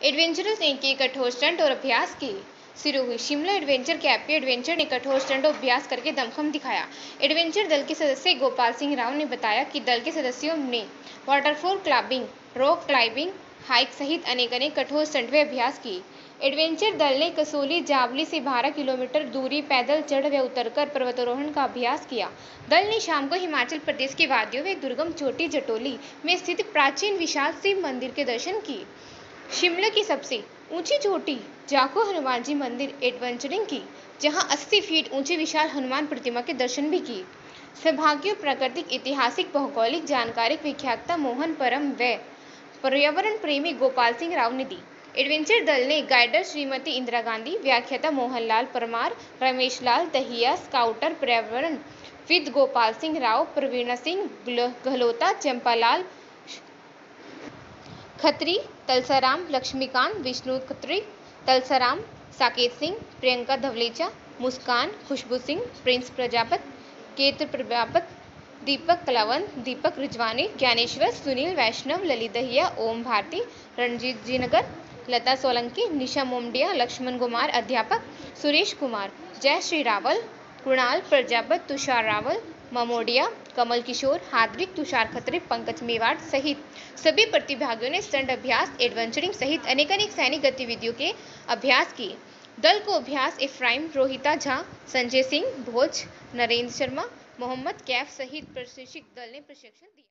Adventurers ने किए कठोर स्टंट और अभ्यास किए Sirohi Shimla adventure camp adventure ने कठोर स्टंट और अभ्यास करके दमखम दिखाया। एडवेंचर दल के सदस्य गोपाल सिंह राव ने बताया कि दल के सदस्यों ने waterfall climbing rock climbing hike सहित अनेक अनेक कठोर स्टंट व अभ्यास किए एडवेंचर दल ने कसोली, जावली से 12 किलोमीटर दूरी पैदल चढ़ व उतरकर पर्वतारोहण का अभ्यास किया। दल ने शाम को हिमाचल प्रदेश के वादियों व दुर्गम चोटी जटोली में स्थित प्राचीन विशाल शिव मंदिर के दर्शन किए। शिमला की सबसे ऊँची चोटी जाको हनुमान जी मंदिर एडवेंचरिंग की, जहाँ 80 फीट ऊँचे विशाल हनुमान प्रतिमा के दर्शन भी किए। सौभाग्य, प्राकृतिक, ऐतिहासिक, भौगोलिक जानकारी विख्यातता मोहन परम व पर्यावरण प्रेमी गोपाल सिंह राव ने दी। एडवेंचर दल ने गाइडर श्रीमती इंदिरा गांधी, व्याख्याता मोहनलाल परमार रमेश लाल दहिया स्काउटर पर्यावरण विद गोपाल सिंह राव, प्रवीणा सिंह गहलोता, चंपालाल खत्री, तलसाराम, लक्ष्मीकांत, विष्णु खत्री, तलसाराम, साकेत सिंह, प्रियंका धवलेचा, मुस्कान, खुशबू सिंह प्रिंस प्रजापत केत्र प्रजापत दीपक कलावंत, दीपक रिजवानी, ज्ञानेश्वर, सुनील वैष्णव, ललित दहिया, ओम भारती रणजीत जी नगर लता सोलंकी, निशा मोमडिया लक्ष्मण कुमार, अध्यापक, सुरेश कुमार, जय श्री रावल। कुणाल, प्रजापत, तुषार रावल, ममोडिया, कमल किशोर, हार्दिक, तुषार खत्री, पंकज मेवाड़ सहित सभी प्रतिभागियों ने स्टंट अभ्यास एडवेंचरिंग सहित अनेक अनेक सैनिक गतिविधियों के अभ्यास किए। दल को अभ्यास, इफ्राइम, रोहिता झा, संजय सिंह, भोज, नरेंद्र शर्मा, मोहम्मद कैफ सहित प्रशिक्षित दल ने प्रशिक्षण दिया।